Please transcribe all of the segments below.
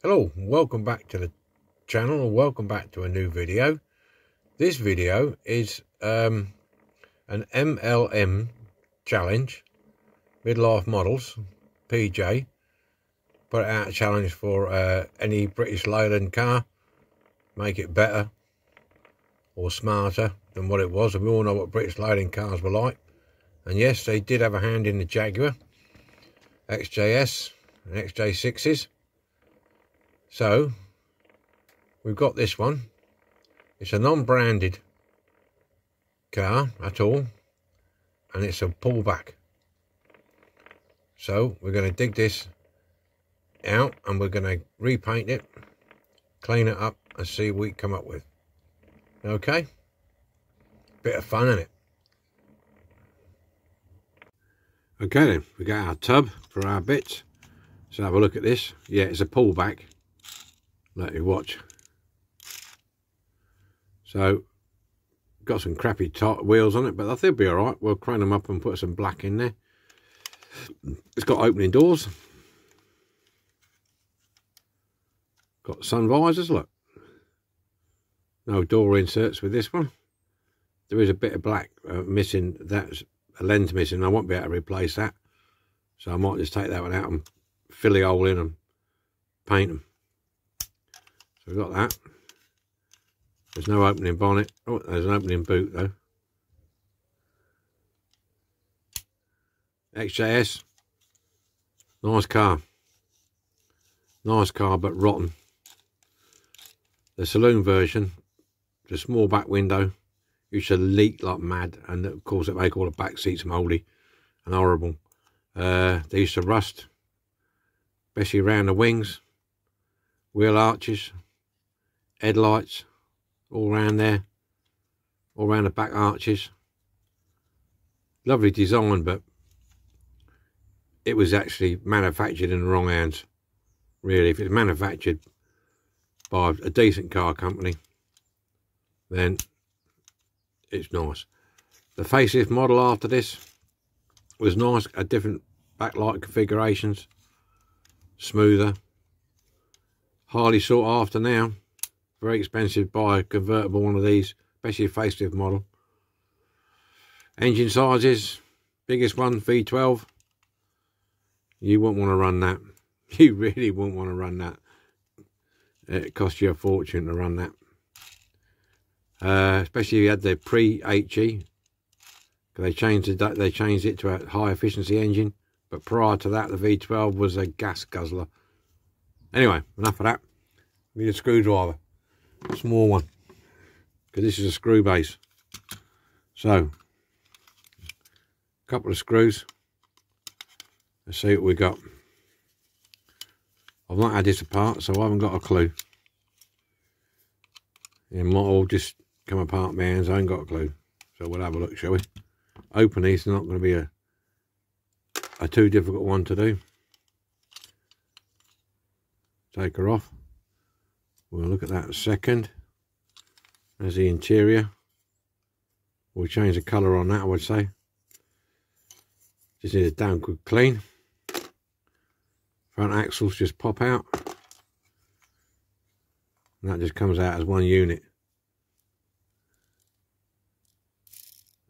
Hello, welcome back to the channel and welcome back to a new video. This video is um, an MLM challenge, midlife models, PJ. Put out a challenge for uh, any British Leyland car, make it better or smarter than what it was. And we all know what British Leyland cars were like. And yes, they did have a hand in the Jaguar, XJS and XJ6s so, we've got this one. It's a non-branded car at all. And it's a pullback. So, we're going to dig this out and we're going to repaint it, clean it up and see what we come up with. Okay? Bit of fun, isn't it? Okay then, we got our tub for our bits. So have a look at this. Yeah, it's a pullback let you watch. So, got some crappy top wheels on it, but I think it'll be alright. We'll crane them up and put some black in there. It's got opening doors. Got sun visors, look. No door inserts with this one. There is a bit of black uh, missing. That's a lens missing. I won't be able to replace that. So I might just take that one out and fill the hole in and paint them we've got that. There's no opening bonnet. Oh, there's an opening boot though. XJS. Nice car. Nice car, but rotten. The saloon version, the small back window, used to leak like mad, and of course it make all the back seats mouldy and horrible. Uh, they used to rust, especially around the wings, wheel arches, headlights all around there, all around the back arches. Lovely design, but it was actually manufactured in the wrong hands. Really, if it's manufactured by a decent car company, then it's nice. The facelift model after this was nice, a different backlight configurations, smoother, highly sought after now. Very expensive buy a convertible one of these, especially a facelift model. Engine sizes, biggest one, V12. You won't want to run that. You really won't want to run that. It costs you a fortune to run that. Uh, especially if you had the pre-HE. They changed, it, they changed it to a high efficiency engine. But prior to that, the V12 was a gas guzzler. Anyway, enough of that. need a screwdriver small one. Because this is a screw base. So a couple of screws. Let's see what we got. I've not had this apart so I haven't got a clue. It might all just come apart my hands. I ain't got a clue. So we'll have a look shall we? Open these not going to be a a too difficult one to do. Take her off We'll look at that in a second. There's the interior. We'll change the colour on that, I would say. Just need a damn good clean. Front axles just pop out. And that just comes out as one unit.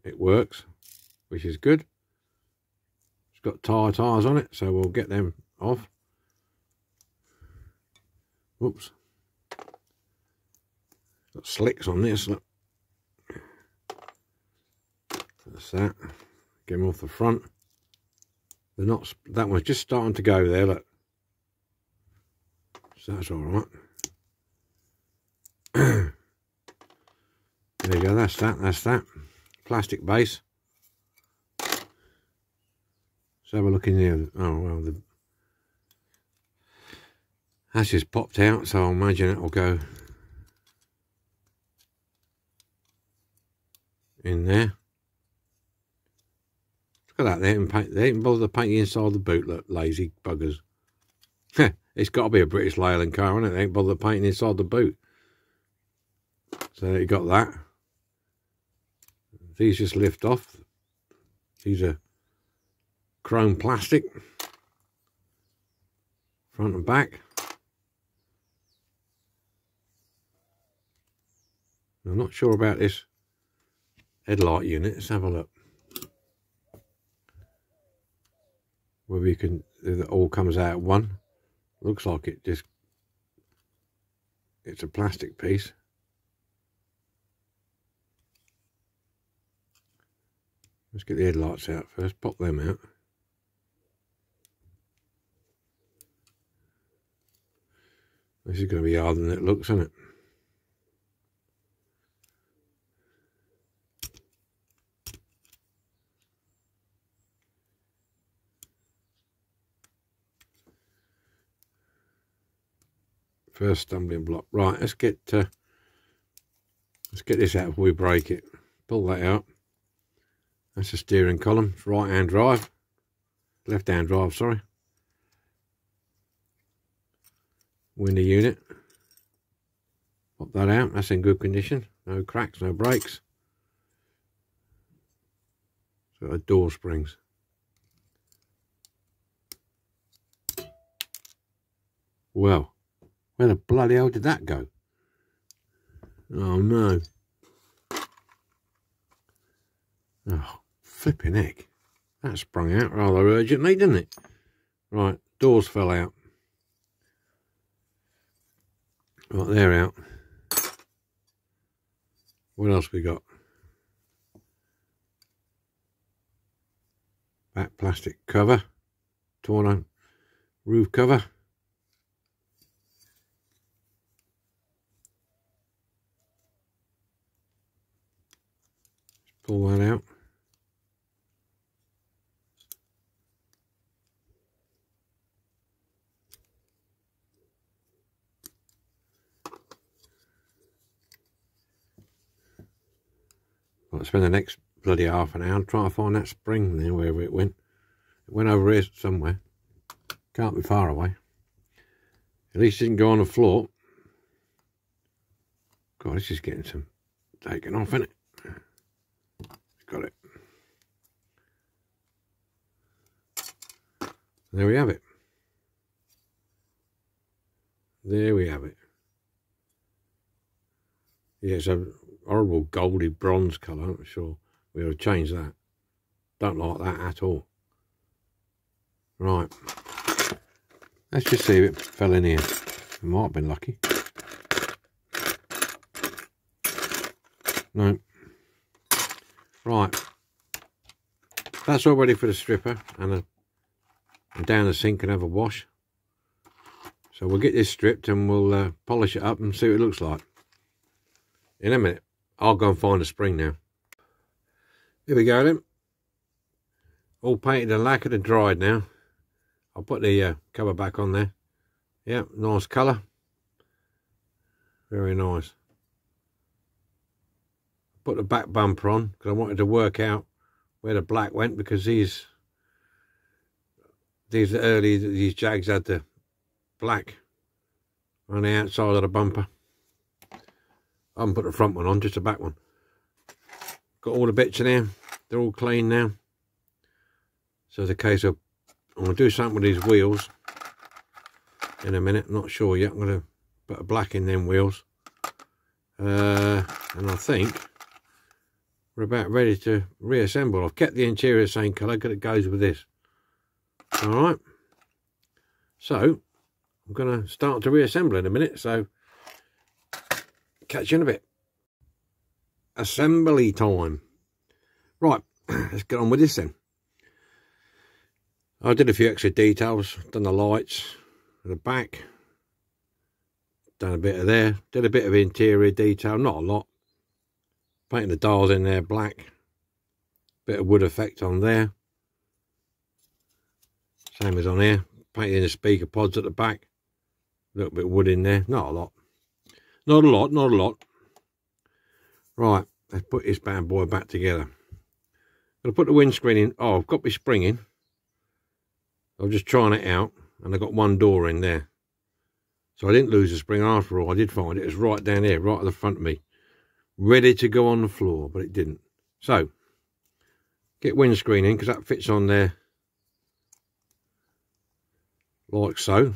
It works, which is good. It's got tyre tyres on it, so we'll get them off. Whoops. Got slicks on this, look. That's that. Get them off the front. They're not, that one's just starting to go there, look. So that's all right. there you go, that's that, that's that. Plastic base. Let's have a look in here. Oh, well, the, that's just popped out, so I imagine it will go in there. Look at that, they didn't, paint, they didn't bother to paint inside the boot, look, lazy buggers. it's got to be a British Leyland car, isn't it? They ain't bother painting inside the boot. So you got that. These just lift off. These are chrome plastic. Front and back. I'm not sure about this headlight unit. Let's have a look. Whether you can, it all comes out one. Looks like it just, it's a plastic piece. Let's get the headlights out first, pop them out. This is going to be harder than it looks, isn't it? First stumbling block. Right, let's get uh, let's get this out before we break it. Pull that out. That's the steering column. Right hand drive. Left hand drive, sorry. Window unit. Pop that out. That's in good condition. No cracks, no breaks. So door springs. Well, where the bloody hell did that go? Oh no. Oh, flipping heck. That sprung out rather urgently, didn't it? Right, doors fell out. Right, they're out. What else we got? Back plastic cover. Torn on roof cover. Pull that out. I'll spend the next bloody half an hour trying to find that spring there, wherever it went. It went over here somewhere. Can't be far away. At least it didn't go on the floor. God, this is getting some taken off, isn't it? Got it. There we have it. There we have it. Yeah, it's a horrible goldy bronze colour. I'm sure we'll have changed that. Don't like that at all. Right. Let's just see if it fell in here. might have been lucky. No. Right. That's all ready for the stripper and, a, and down the sink and have a wash. So we'll get this stripped and we'll uh, polish it up and see what it looks like. In a minute. I'll go and find a spring now. Here we go then. All painted and lacquered and dried now. I'll put the uh, cover back on there. Yeah, nice colour. Very nice. Put the back bumper on because I wanted to work out where the black went because these these early these Jags had the black on the outside of the bumper. I haven't put the front one on, just the back one. Got all the bits in there. They're all clean now. So it's a case of, I'm going to do something with these wheels in a minute. I'm not sure yet. I'm going to put a black in them wheels. Uh, and I think we're about ready to reassemble. I've kept the interior the same colour because it goes with this. Alright. So, I'm going to start to reassemble in a minute. So, Catch you in a bit. Assembly time. Right, let's get on with this then. I did a few extra details, done the lights, the back, done a bit of there, did a bit of interior detail, not a lot. Painting the dials in there black, bit of wood effect on there. Same as on here, painting the speaker pods at the back, a little bit of wood in there, not a lot. Not a lot, not a lot. Right, let's put this bad boy back together. To put the windscreen in. Oh, I've got my spring in. I'm just trying it out, and I got one door in there. So I didn't lose the spring after all. I did find it. It was right down here, right at the front of me ready to go on the floor, but it didn't. So, get windscreen in because that fits on there like so.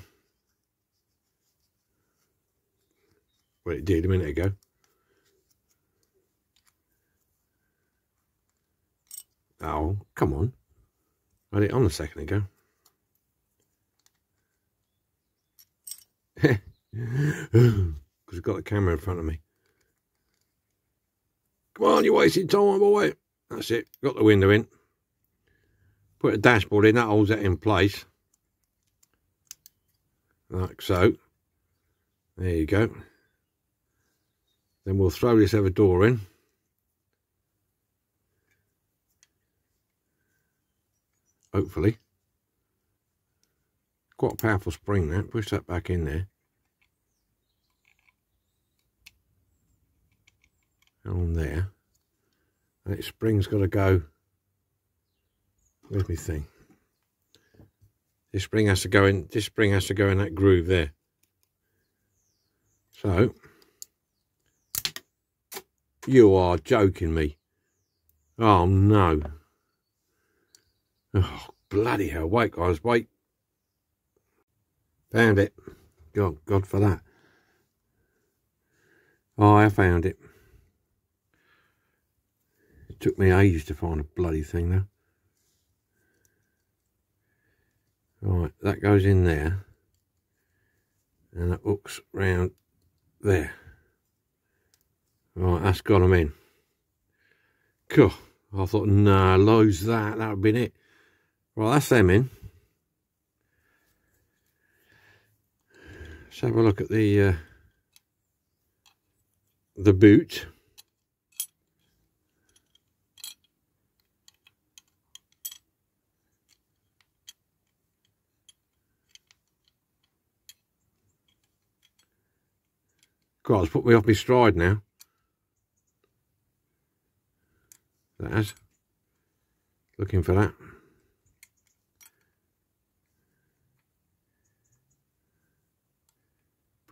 Well, it did a minute ago. Oh, come on. I had it on a second ago. Because I've got the camera in front of me. Come on, you're wasting time, boy. That's it. Got the window in. Put a dashboard in. That holds that in place. Like so. There you go. Then we'll throw this other door in. Hopefully. Quite a powerful spring that. Push that back in there. On there. And its spring's got to go. Where's me thing? This spring has to go in. This spring has to go in that groove there. So you are joking me. Oh no. Oh bloody hell. Wait guys, wait. Found it. God, God for that. Oh, I found it. It took me ages to find a bloody thing though. Right, that goes in there. And that hooks round there. Right, that's got them in. Cool. I thought, nah, lose that. That would have been it. Right, that's them in. Let's have a look at the uh, the boot. God, it's put me off my stride now. That has. Looking for that.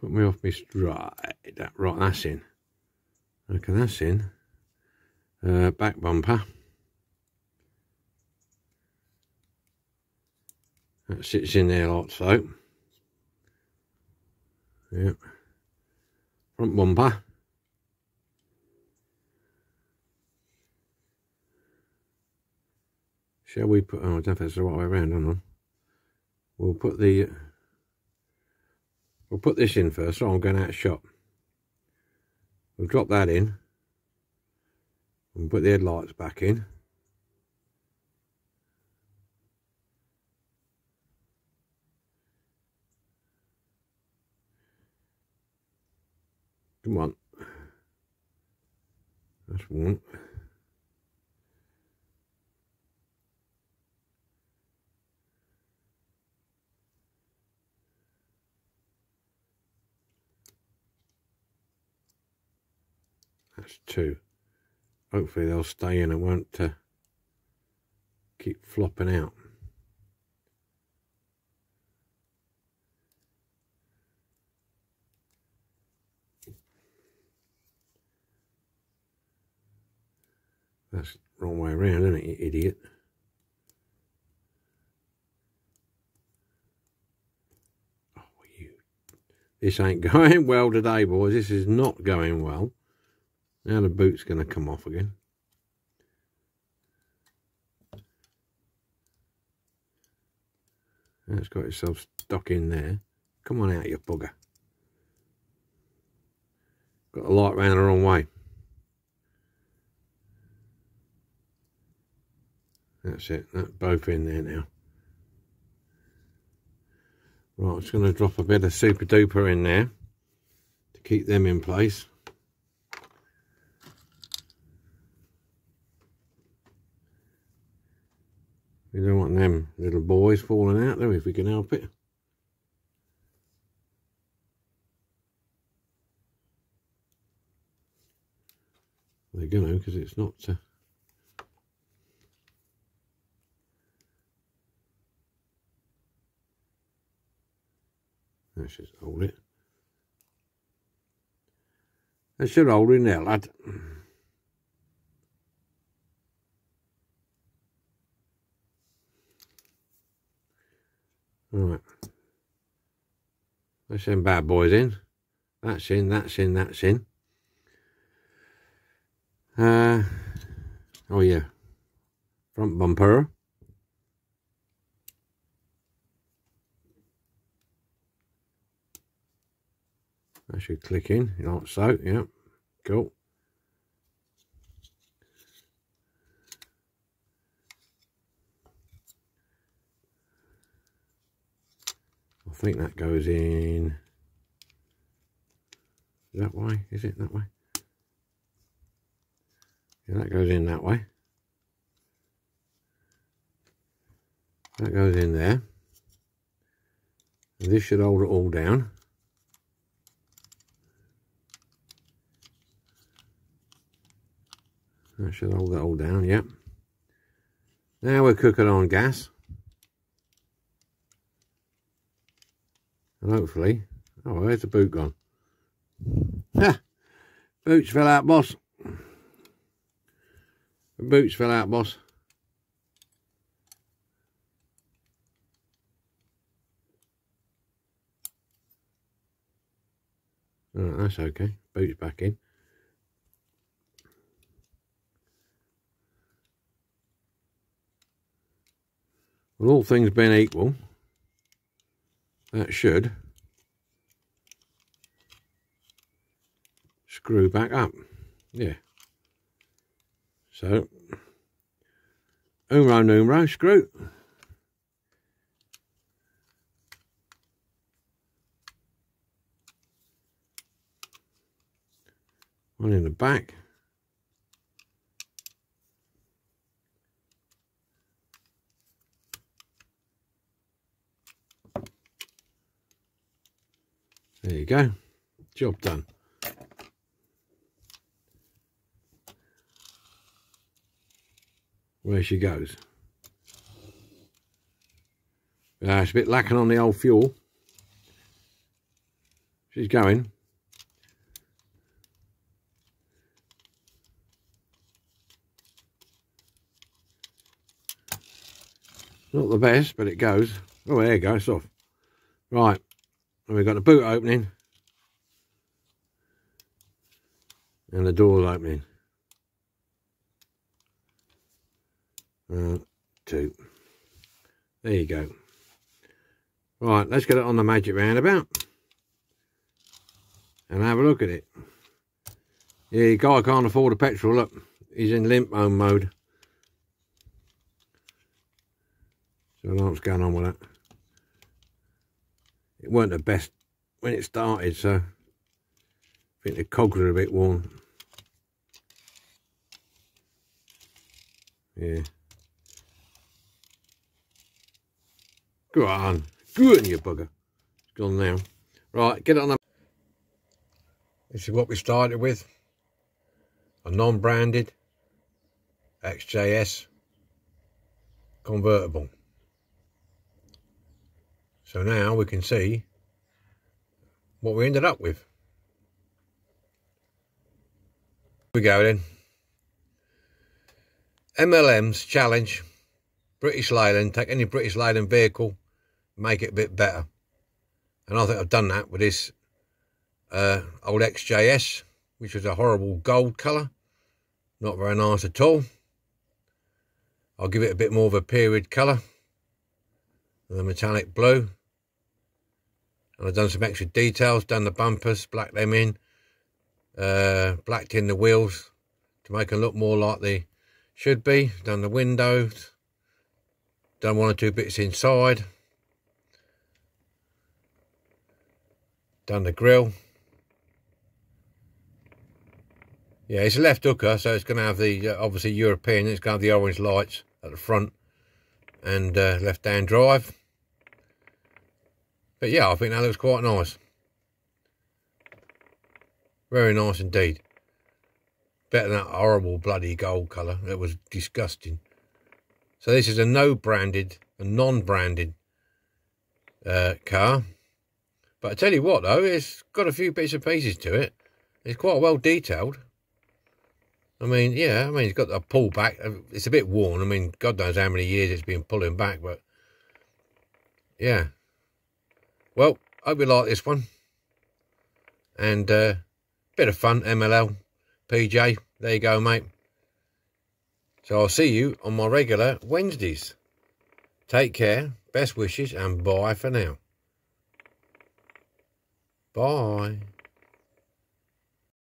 Put me off my stride. That, right, that's in. Okay, that's in. Uh, back bumper. That sits in there like so. Yep front bumper. Shall we put, oh, I don't know if the right way around, don't know. We'll put the, we'll put this in first, so I'm going out of shot. We'll drop that in. And put the headlights back in. Come on. That's one. That's two. Hopefully they'll stay in and won't uh, keep flopping out. That's the wrong way around, isn't it, you idiot? Oh, you. This ain't going well today, boys. This is not going well. Now the boot's going to come off again. That's got itself stuck in there. Come on out, you bugger. Got the light round the wrong way. That's it. That's both in there now. Right, I'm just going to drop a bit of super duper in there to keep them in place. We don't want them little boys falling out there if we can help it. They're going to because it's not... Uh, Let's just hold it. I should hold in there, lad. Right. Let's send bad boys in. That's in, that's in, that's in. Uh, oh yeah. front bumper. That should click in, like so, yeah, cool. I think that goes in that way, is it that way? Yeah, that goes in that way. That goes in there. And this should hold it all down. That should hold that all down, yep. Now we're cooking on gas. And hopefully, oh, where's the boot gone? Ha! Boots fell out, boss. boots fell out, boss. Oh, that's okay. Boots back in. Well, all things being equal, that should screw back up. Yeah. So, umro numero, screw. One in the back. There you go. Job done. Where she goes. Uh, it's a bit lacking on the old fuel. She's going. Not the best, but it goes. Oh, there you go, it's off. Right, and we've got the boot opening. And the door opening. One, two. There you go. Right, let's get it on the magic roundabout. And have a look at it. Yeah, guy can't afford a petrol, look. He's in limp home mode. So I don't know what's going on with that. It weren't the best when it started, so I think the cogs are a bit worn. Yeah. Go on. Go on, you bugger. It's gone now. Right, get on the... This is what we started with. A non-branded XJS convertible. So now we can see what we ended up with. We go then. MLM's challenge. British Leyland. Take any British Leyland vehicle, make it a bit better. And I think I've done that with this uh, old XJS, which was a horrible gold colour. Not very nice at all. I'll give it a bit more of a period colour. The metallic blue. And I've done some extra details, done the bumpers, blacked them in, uh, blacked in the wheels to make them look more like they should be. Done the windows, done one or two bits inside, done the grill. Yeah, it's a left hooker, so it's going to have the, uh, obviously European, it's going to have the orange lights at the front and uh, left-hand drive. But yeah, I think that looks quite nice. Very nice indeed. Better than that horrible bloody gold colour. It was disgusting. So this is a no branded, a non-branded uh, car. But I tell you what though, it's got a few bits and pieces to it. It's quite well detailed. I mean, yeah, I mean, it's got a pull back. It's a bit worn. I mean, God knows how many years it's been pulling back, but yeah, well, hope you like this one. And uh, bit of fun, MLL, PJ. There you go, mate. So I'll see you on my regular Wednesdays. Take care, best wishes, and bye for now. Bye.